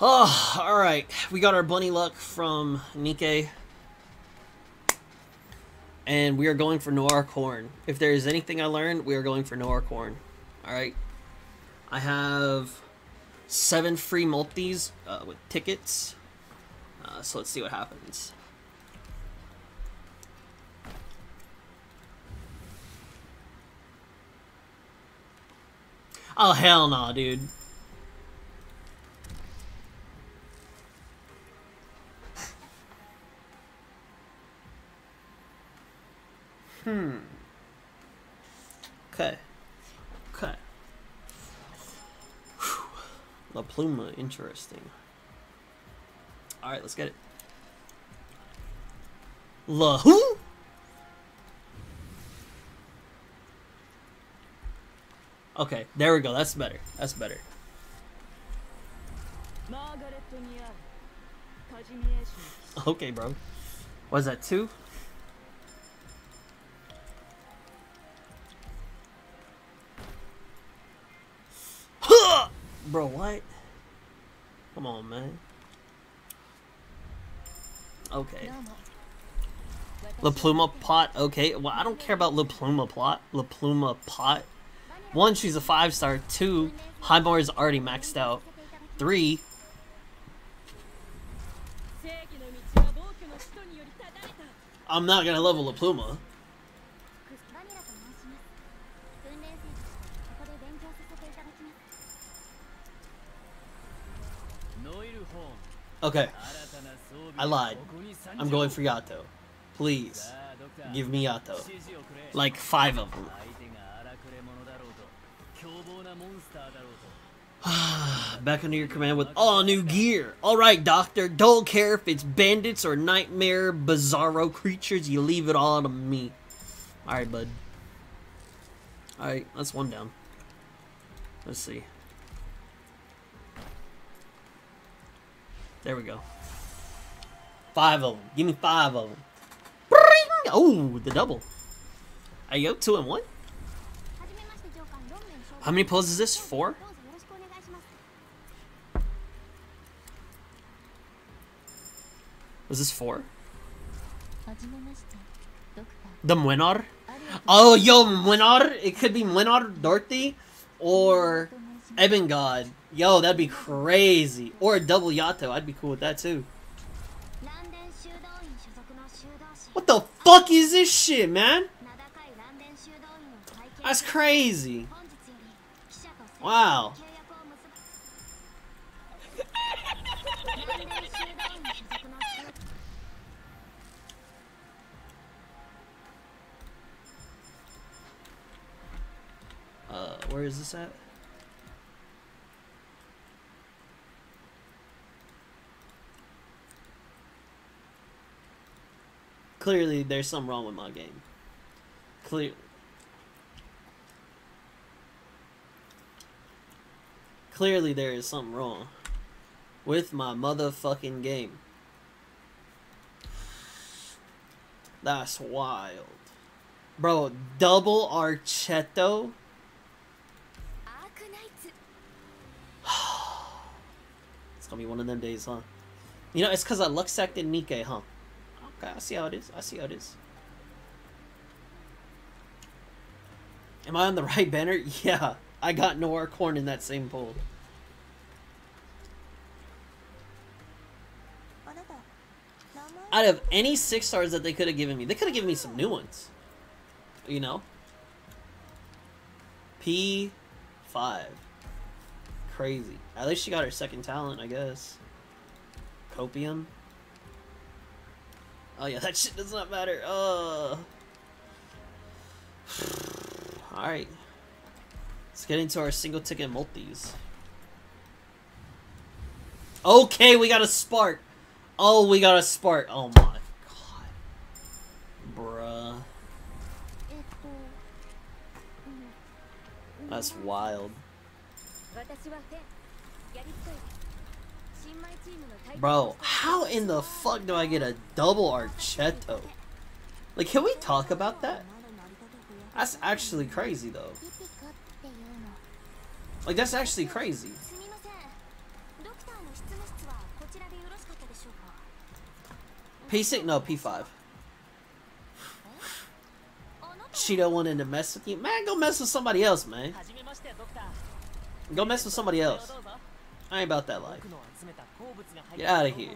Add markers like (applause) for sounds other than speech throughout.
Oh, alright. We got our bunny luck from Nikke. And we are going for Noir Corne. If there is anything I learned, we are going for Noir Corne. Alright. I have seven free multis uh, with tickets. Uh, so let's see what happens. Oh, hell no, dude. Hmm. Okay. Okay. Whew. La Pluma, interesting. Alright, let's get it. La who? Okay, there we go. That's better. That's better. Okay, bro. Was that two? Bro, what? Come on, man. Okay. La Pluma Pot, okay. Well, I don't care about La Pluma Plot. La Pluma Pot. One, she's a five star. Two, Highmore is already maxed out. Three, I'm not gonna level La Pluma. Okay. I lied. I'm going for Yato. Please. Give me Yato. Like five of them. (sighs) Back under your command with all new gear. Alright, Doctor. Don't care if it's bandits or nightmare bizarro creatures. You leave it all to me. Alright, bud. Alright, that's one down. Let's see. There we go. Five of them. Give me five of them. Bring! Oh, the double. I go two and one. How many pulls is this? Four? Was this four? The Mlynar? Oh, yo, Mlynar? It could be Mlynar Dorothy or Ebon God. Yo, that'd be crazy. Or a double Yato. I'd be cool with that too. What the fuck is this shit, man? That's crazy. Wow. (laughs) uh, where is this at? clearly there's something wrong with my game. Clear. Clearly there is something wrong with my motherfucking game. That's wild. Bro, double Archetto? (sighs) it's gonna be one of them days, huh? You know, it's because I luck sacked in Nikke, huh? Okay, I see how it is. I see how it is. Am I on the (laughs) right banner? Yeah, I got Noir Corne in that same poll. Out of any six stars that they could have given me, they could have given me some new ones. You know? P5. Crazy. At least she got her second talent, I guess. Copium. Oh yeah, (laughs) that shit does not matter. Uh. (sighs) Alright. Let's get into our single ticket multis. Okay, we got a spark. Oh, we got a spark. Oh my god. Bruh. That's wild. Bro, how in the fuck do I get a double Archetto? Like, can we talk about that? That's actually crazy, though. Like, that's actually crazy. P6? No, P5. She don't wanted to mess with you? Man, go mess with somebody else, man. Go mess with somebody else. I ain't about that life. Get out of here.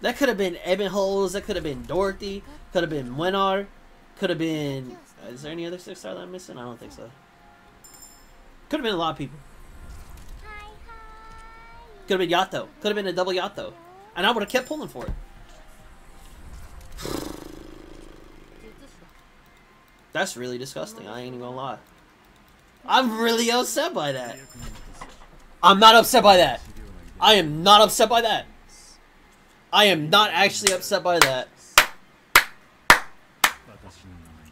That could have been Ebenholz, that could have been Dorothy, could have been Mlynar, could have been... Uh, is there any other 6 star that I'm missing? I don't think so. Could have been a lot of people. Could have been Yato. Could have been a double Yato. And I would have kept pulling for it. (sighs) That's really disgusting, I ain't even gonna lie. I'm really upset by that. I'm not upset by that. I am not upset by that. I am not actually upset by that.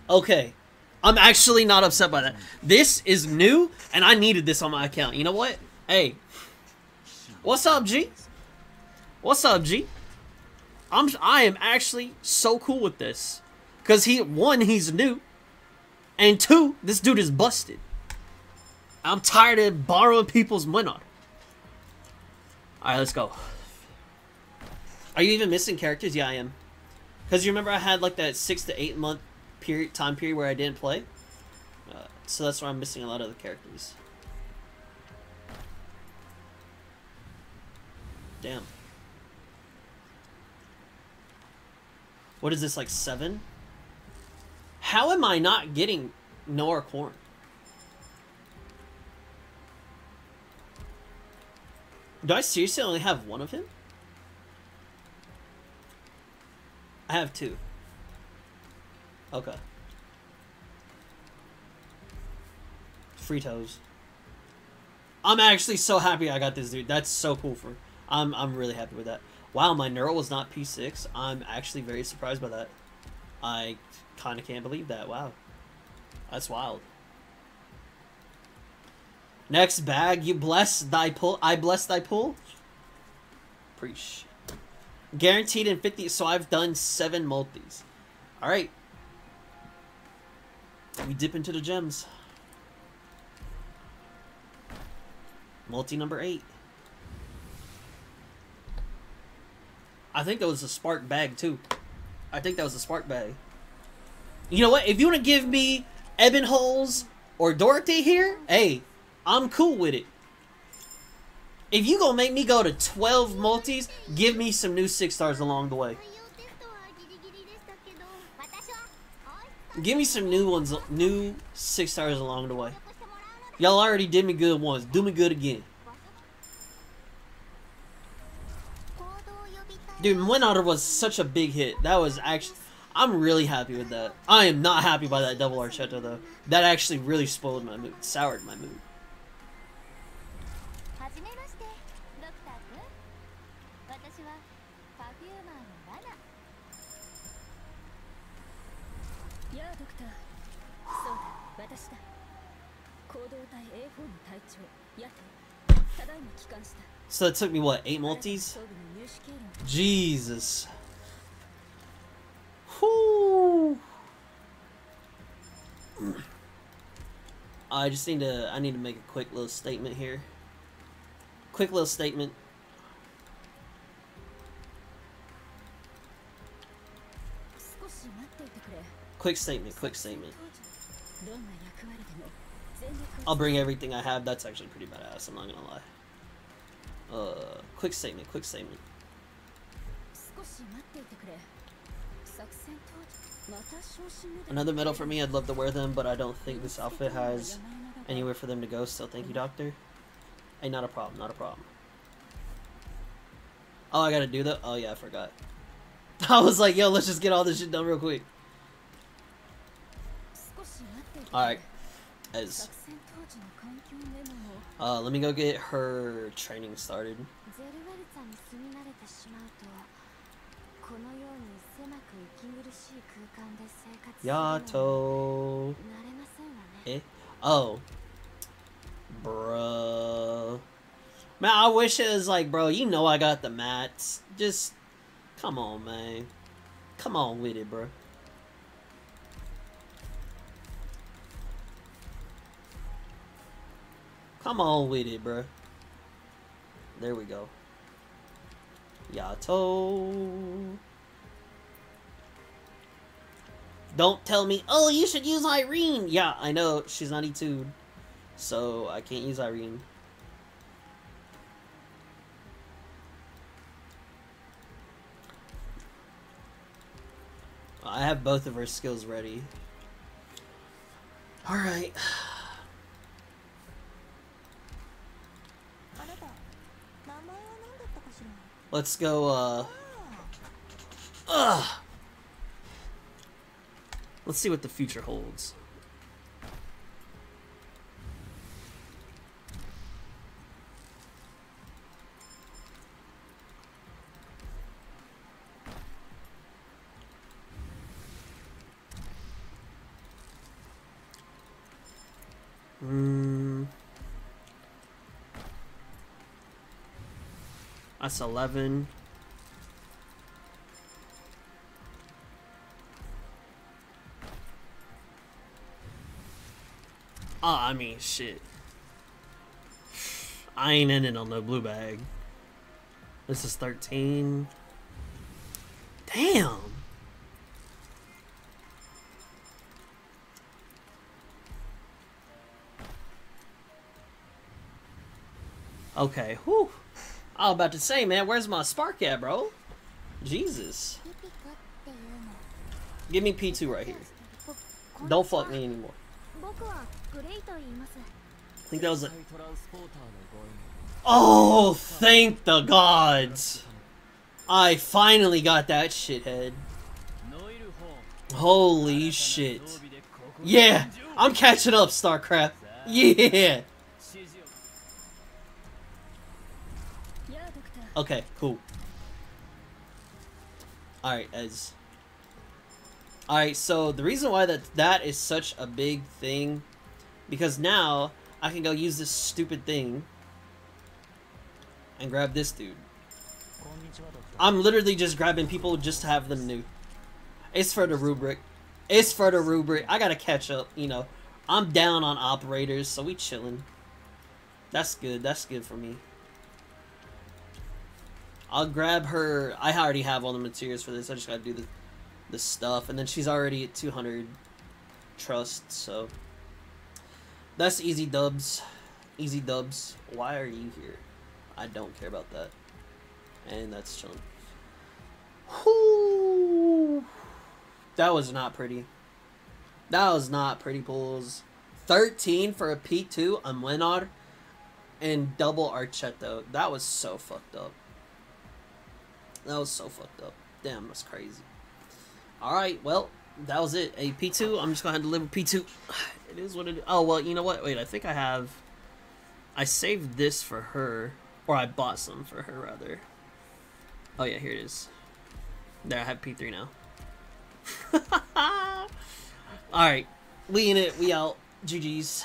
Okay. I'm actually not upset by that. This is new, and I needed this on my account. You know what? Hey. What's up, G? What's up, G? I'm I am actually so cool with this. Cause he one, he's new. And two, this dude is busted. I'm tired of borrowing people's money. Alright, let's go. Are you even missing characters? Yeah, I am. Because you remember I had like that six to eight month period time period where I didn't play? Uh, so that's why I'm missing a lot of the characters. Damn. What is this, like seven? How am I not getting Noir Corne? Do I seriously only have one of him? I have two. Okay. Fritos. I'm actually so happy I got this dude. That's so cool for I'm I'm really happy with that. Wow, my neural was not P6. I'm actually very surprised by that. I kind of can't believe that. Wow. That's wild. Next bag, you bless thy pull. I bless thy pull. Preach. Guaranteed in 50. So I've done seven multis. All right. We dip into the gems. Multi number eight. I think that was a spark bag too. I think that was a spark bag. You know what? If you want to give me Ebenholz or Dorothy here, hey, I'm cool with it. If you gonna make me go to 12 multis, give me some new 6 stars along the way. Give me some new ones, new 6 stars along the way. Y'all already did me good once, do me good again. Dude, Win was such a big hit. That was actually... I'm really happy with that. I am not happy by that double archetto though. That actually really spoiled my mood, soured my mood. はじめましてドクター君私はパフューマーのラナやあドクターそうだ私だ行動隊 A4 の隊長ヤトただいま帰還した So it took me what eight multis? 装備の入手経路 Jesus. Whew. I just need to. I need to make a quick little statement here. quick little statement. Quick statement, quick statement. I'll bring everything I have. That's actually pretty badass, I'm not gonna lie. Uh, quick statement, quick statement. Another medal for me, I'd love to wear them, but I don't think this outfit has anywhere for them to go, so thank you, Doctor. Hey, not a problem, not a problem. Oh, I gotta do that? Oh, yeah, I forgot. (laughs) I was like, yo, let's just get all this shit done real quick. Alright. As... Uh, let me go get her training started. Yato. Eh? Oh. Bruh. Man, I wish it was like, bro, you know I got the mats. Just, come on, man. Come on with it, bro. Come on with it, bro. There we go. Yato. Don't tell me, oh, you should use Irene. Yeah, I know she's not E2, so I can't use Irene. I have both of her skills ready. Alright. Let's go, uh... Ugh! Let's see what the future holds. That's 11. Ah, I mean, shit. I ain't ending on no blue bag. This is 13. Damn. Okay, whew. I was about to say, man, where's my spark at, bro? Jesus. Give me P2 right here. Don't fuck me anymore. I think that was a... Oh, thank the gods! I finally got that shithead. Holy shit. Yeah! I'm catching up, StarCraft. (laughs) Yeah! Okay, cool. Alright, as... Alright, so the reason why that that is such a big thing, because now I can go use this stupid thing and grab this dude. I'm literally just grabbing people just to have them new. It's for the rubric. It's for the rubric. I gotta catch up, you know. I'm down on operators, so we chilling. That's good. That's good for me. I'll grab her. I already have all the materials for this. I just gotta do the, the stuff. And then she's already at 200 trust, so. That's easy dubs. Easy dubs. Why are you here? I don't care about that. And that's chilling. Whew. That was not pretty. That was not pretty pulls. 13 for a P2 on Leonard and double Archetto. That was so fucked up. That was so fucked up. Damn, that's crazy. Alright, well, that was it. A P2. I'm just gonna have to live with P2. (sighs) It is what it. Oh, well, you know what? Wait, I think I have. I saved this for her. Or I bought some for her, rather. Oh, yeah, here it is. There, I have P3 now. (laughs) Alright. We in it. We out. GG's.